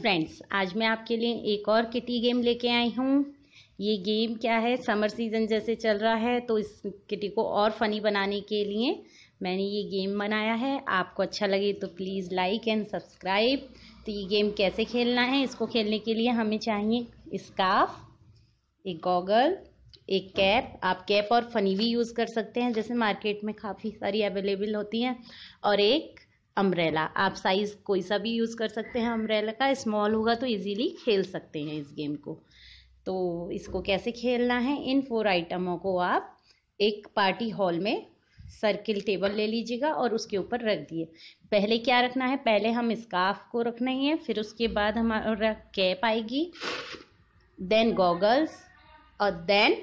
Friends, आज मैं आपके लिए एक और किटी गेम लेके आई हूँ। ये गेम क्या है? समर सीज़न जैसे चल रहा है तो इस किटी को और फनी बनाने के लिए मैंने ये गेम बनाया है। आपको अच्छा लगे तो प्लीज़ लाइक एंड सब्सक्राइब। तो ये गेम कैसे खेलना है, इसको खेलने के लिए हमें चाहिए स्काफ एक गॉगल, एक कैप। आप कैप और फनी भी यूज़ कर सकते हैं, जैसे मार्केट में काफ़ी सारी अवेलेबल होती हैं। और एक अम्ब्रेला आप साइज़ कोई सा भी यूज़ कर सकते हैं अम्ब्रेला का स्मॉल होगा तो इजीली खेल सकते हैं इस गेम को। तो इसको कैसे खेलना है? इन फोर आइटमों को आप एक पार्टी हॉल में सर्किल टेबल ले लीजिएगा और उसके ऊपर रख दिए। पहले क्या रखना है? पहले हम स्काफ को रखना ही है, फिर उसके बाद हमारा कैप आएगी देन गॉगल्स और देन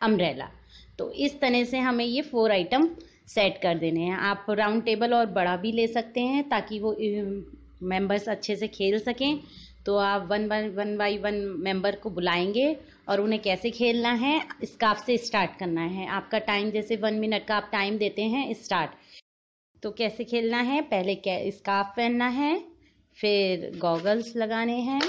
अम्ब्रेला तो इस तरह से हमें ये फोर आइटम सेट कर देने हैं। आप राउंड टेबल और बड़ा भी ले सकते हैं ताकि वो मेंबर्स अच्छे से खेल सकें। तो आप one one one by one member को बुलाएँगे और उन्हें कैसे खेलना है स्काफ से स्टार्ट करना है। आपका टाइम जैसे वन मिनट का आप टाइम देते हैं स्टार्ट तो कैसे खेलना है? पहले स्काफ पहनना है, फिर गॉगल्स लगाने हैं।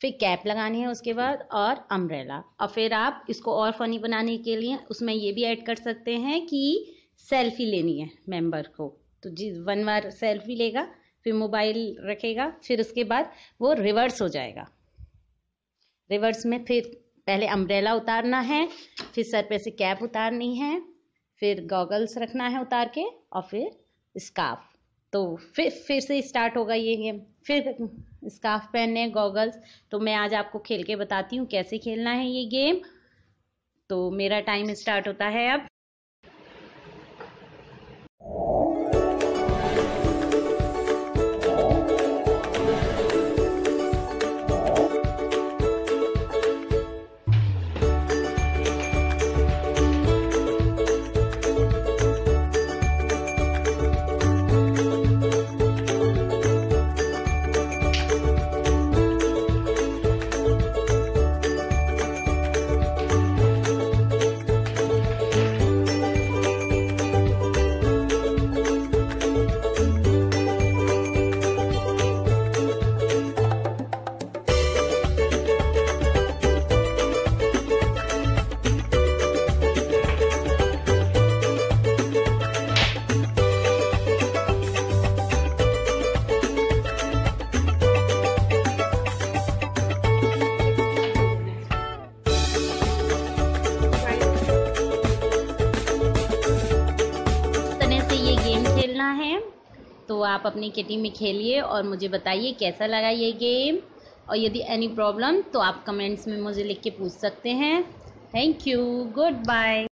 फिर कैप लगानी है उसके बाद और अम्ब्रेला और फिर आप इसको और फनी बनाने के लिए उसमें ये भी ऐड कर सकते हैं कि सेल्फी लेनी है मेंबर को। तो जी वन बार सेल्फी लेगा, फिर मोबाइल रखेगा, फिर उसके बाद वो रिवर्स हो जाएगा। रिवर्स में फिर पहले अम्ब्रेला उतारना है, फिर सर पे से कैप उतारनी है, फिर गॉगल्स रखना है उतार के और फिर स्काफ तो फिर फिर से स्टार्ट होगा ये गेम फिर स्काफ पहनने गॉगल्स तो मैं आज आपको खेल के बताती हूँ कैसे खेलना है ये गेम तो मेरा टाइम स्टार्ट होता है अब. खेलना है। तो आप अपनी किटी में खेलिए और मुझे बताइए कैसा लगा ये गेम और यदि एनी प्रॉब्लम तो आप कमेंट्स में मुझे लिख के पूछ सकते हैं। Thank you good bye